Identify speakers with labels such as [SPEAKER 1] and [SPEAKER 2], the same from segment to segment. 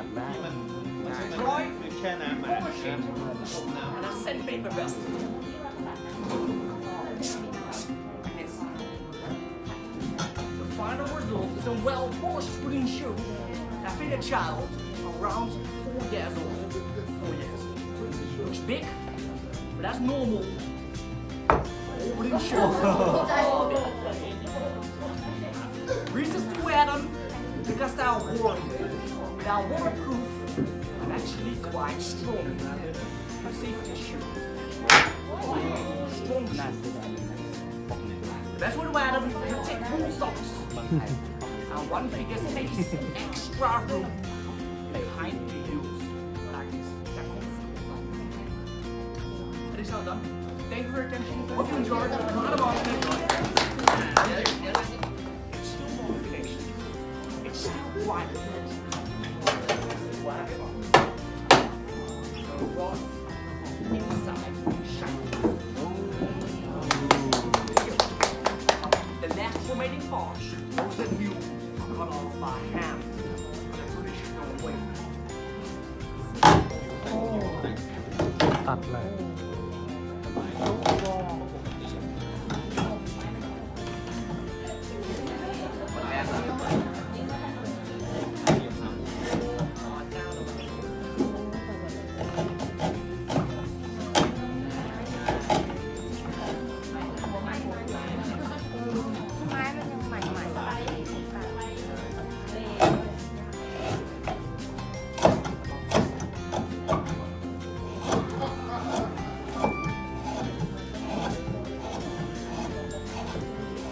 [SPEAKER 1] The final result is a well-washed wooden shoe that fit a child around 4 years old. 4. Looks big, but that's normal. Wooden shoe. Reasons to wear them because they are warranted are waterproof and actually quite strong. A safe tissue. Strong That's what why I don't protect whole socks. and one figure takes extra room behind the heels. Like this. It is all done. Thank you for your attention. Hope you enjoyed. Not about it. It's still more connection. It's still quiet. The last remaining parts, those that you cut off by hand in a traditional way.
[SPEAKER 2] ตั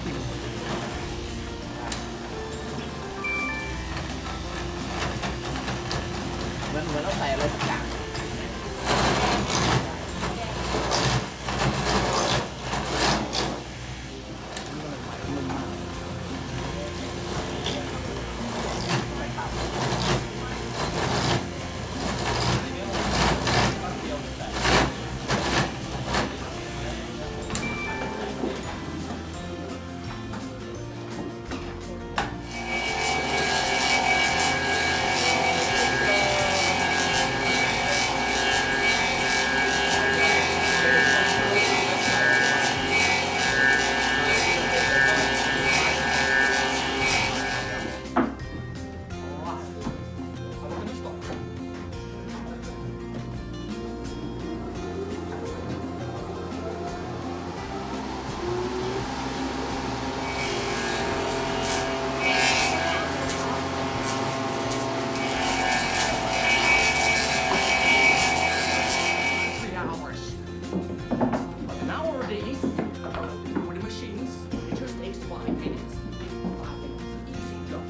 [SPEAKER 2] เห
[SPEAKER 3] มื
[SPEAKER 2] อน
[SPEAKER 4] เหมือนเราใส่อะไรสักอย่าง
[SPEAKER 1] nowadays, with the machines, it just takes five minutes. Easy job.